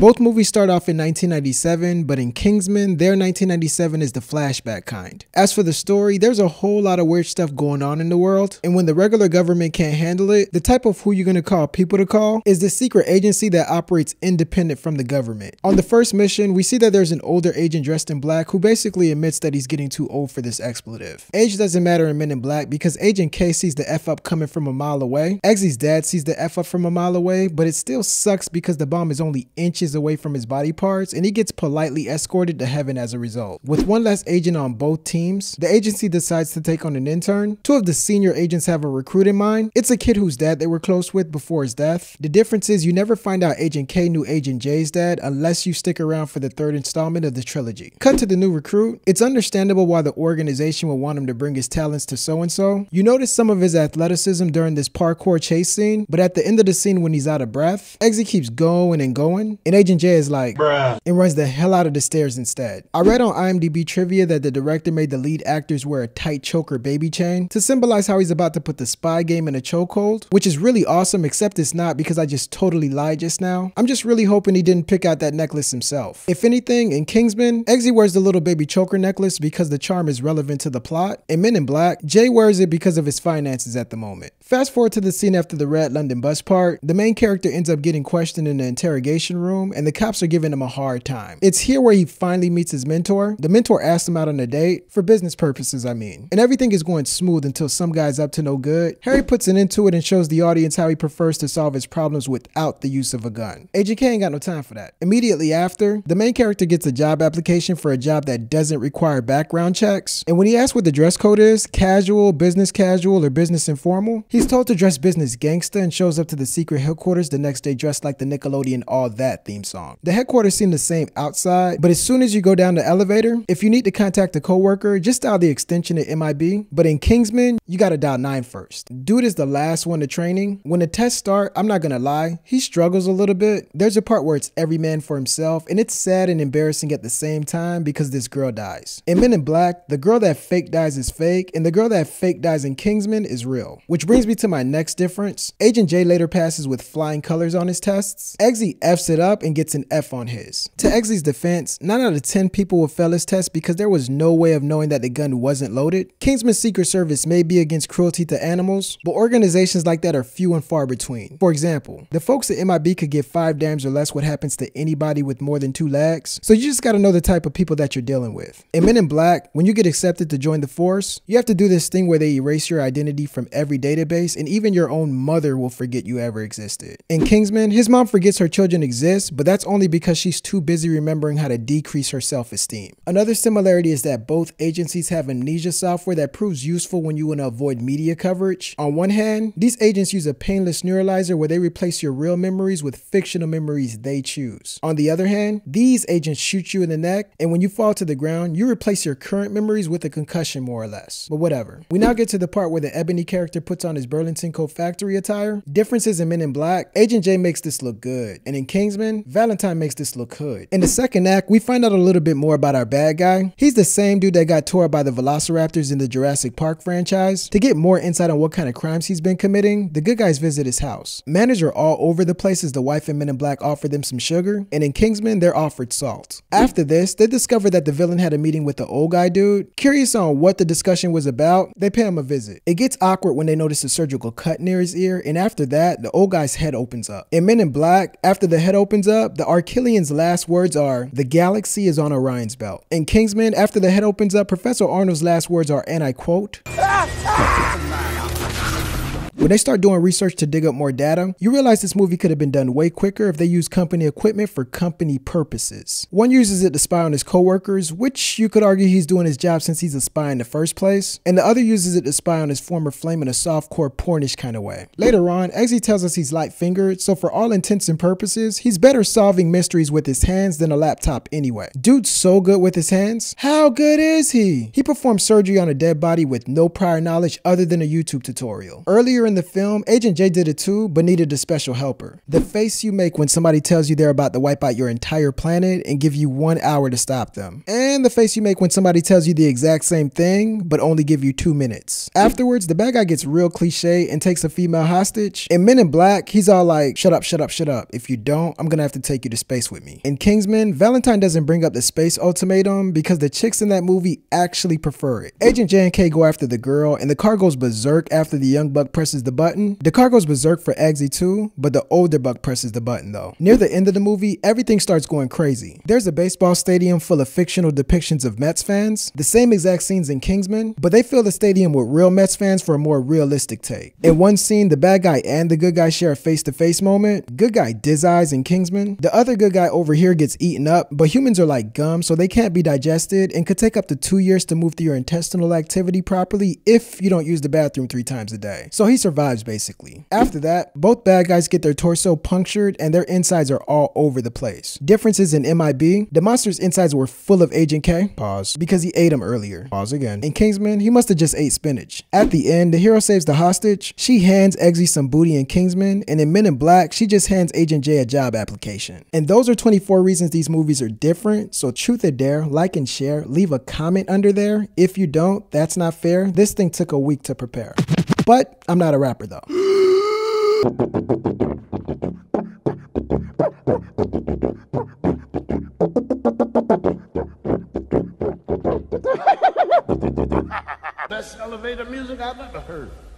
Both movies start off in 1997, but in Kingsman, their 1997 is the flashback kind. As for the story, there's a whole lot of weird stuff going on in the world, and when the regular government can't handle it, the type of who you're gonna call people to call is the secret agency that operates independent from the government. On the first mission, we see that there's an older agent dressed in black who basically admits that he's getting too old for this expletive. Age doesn't matter in Men in Black because Agent K sees the F up coming from a mile away. Eggsy's dad sees the F up from a mile away, but it still sucks because the bomb is only inches away from his body parts and he gets politely escorted to heaven as a result. With one less agent on both teams, the agency decides to take on an intern. Two of the senior agents have a recruit in mind. It's a kid whose dad they were close with before his death. The difference is you never find out Agent K knew Agent J's dad unless you stick around for the third installment of the trilogy. Cut to the new recruit. It's understandable why the organization would want him to bring his talents to so and so. You notice some of his athleticism during this parkour chase scene, but at the end of the scene when he's out of breath, Eggsy keeps going and going, and Agent J is like, Bruh. and runs the hell out of the stairs instead. I read on IMDb trivia that the director made the lead actors wear a tight choker baby chain to symbolize how he's about to put the spy game in a chokehold, which is really awesome, except it's not because I just totally lied just now. I'm just really hoping he didn't pick out that necklace himself. If anything, in Kingsman, Eggsy wears the little baby choker necklace because the charm is relevant to the plot. In Men in Black, Jay wears it because of his finances at the moment. Fast forward to the scene after the Red London bus part, the main character ends up getting questioned in the interrogation room and the cops are giving him a hard time. It's here where he finally meets his mentor. The mentor asks him out on a date, for business purposes I mean, and everything is going smooth until some guy's up to no good. Harry puts an end to it and shows the audience how he prefers to solve his problems without the use of a gun. Agent K ain't got no time for that. Immediately after, the main character gets a job application for a job that doesn't require background checks, and when he asks what the dress code is, casual, business casual, or business informal, he's told to dress business gangsta and shows up to the secret headquarters the next day dressed like the Nickelodeon All That theme song. The headquarters seem the same outside, but as soon as you go down the elevator, if you need to contact a coworker, just dial the extension at MIB. But in Kingsman, you gotta dial 9 first. Dude is the last one to training. When the tests start, I'm not gonna lie, he struggles a little bit. There's a part where it's every man for himself, and it's sad and embarrassing at the same time because this girl dies. In Men in Black, the girl that fake dies is fake, and the girl that fake dies in Kingsman is real. Which brings me to my next difference. Agent J later passes with flying colors on his tests. Eggsy F's it up and gets an F on his. To Eggsy's defense, 9 out of 10 people will fail his test because there was no way of knowing that the gun wasn't loaded. Kingsman's Secret Service may be against cruelty to animals, but organizations like that are few and far between. For example, the folks at MIB could give 5 damns or less what happens to anybody with more than 2 legs, so you just gotta know the type of people that you're dealing with. In Men in Black, when you get accepted to join the force, you have to do this thing where they erase your identity from every database and even your own mother will forget you ever existed. In Kingsman, his mom forgets her children exist, but that's only because she's too busy remembering how to decrease her self-esteem. Another similarity is that both agencies have amnesia software that proves useful when you want to avoid media coverage. On one hand, these agents use a painless neuralizer where they replace your real memories with fictional memories they choose. On the other hand, these agents shoot you in the neck, and when you fall to the ground, you replace your current memories with a concussion more or less. But whatever. We now get to the part where the Ebony character puts on his Burlington Coat factory attire. Differences in Men in Black, Agent J makes this look good, and in Kingsman, Valentine makes this look hood. In the second act, we find out a little bit more about our bad guy. He's the same dude that got tore by the Velociraptors in the Jurassic Park franchise. To get more insight on what kind of crimes he's been committing, the good guys visit his house. Manners are all over the place as the wife and Men in Black offer them some sugar, and in Kingsman, they're offered salt. After this, they discover that the villain had a meeting with the old guy dude. Curious on what the discussion was about, they pay him a visit. It gets awkward when they notice a surgical cut near his ear, and after that, the old guy's head opens up. In Men in Black, after the head opens up, the Arquillian's last words are, the galaxy is on Orion's belt. In Kingsman, after the head opens up, Professor Arnold's last words are, and I quote, when they start doing research to dig up more data, you realize this movie could have been done way quicker if they used company equipment for company purposes. One uses it to spy on his coworkers, which you could argue he's doing his job since he's a spy in the first place, and the other uses it to spy on his former flame in a softcore pornish kind of way. Later on, Eggsy tells us he's light-fingered, so for all intents and purposes, he's better solving mysteries with his hands than a laptop anyway. Dude's so good with his hands. How good is he? He performed surgery on a dead body with no prior knowledge other than a YouTube tutorial. Earlier in in the film, Agent J did it too, but needed a special helper. The face you make when somebody tells you they're about to wipe out your entire planet and give you one hour to stop them. And the face you make when somebody tells you the exact same thing, but only give you two minutes. Afterwards, the bad guy gets real cliche and takes a female hostage. In Men in Black, he's all like, shut up, shut up, shut up. If you don't, I'm gonna have to take you to space with me. In Kingsman, Valentine doesn't bring up the space ultimatum because the chicks in that movie actually prefer it. Agent J and K go after the girl, and the car goes berserk after the young buck presses the button. The car goes berserk for Eggsy too, but the older buck presses the button though. Near the end of the movie, everything starts going crazy. There's a baseball stadium full of fictional depictions of Mets fans, the same exact scenes in Kingsman, but they fill the stadium with real Mets fans for a more realistic take. In one scene, the bad guy and the good guy share a face-to-face moment. Good guy Diz Eyes in Kingsman. The other good guy over here gets eaten up, but humans are like gum, so they can't be digested and could take up to two years to move through your intestinal activity properly if you don't use the bathroom three times a day. So he survives basically. After that, both bad guys get their torso punctured and their insides are all over the place. Differences in MIB, the monster's insides were full of Agent K, pause, because he ate them earlier, pause again. In Kingsman, he must have just ate spinach. At the end, the hero saves the hostage, she hands Eggsy some booty in Kingsman, and in Men in Black, she just hands Agent J a job application. And those are 24 reasons these movies are different, so truth or dare, like and share, leave a comment under there. If you don't, that's not fair. This thing took a week to prepare. But I'm not a rapper though. Best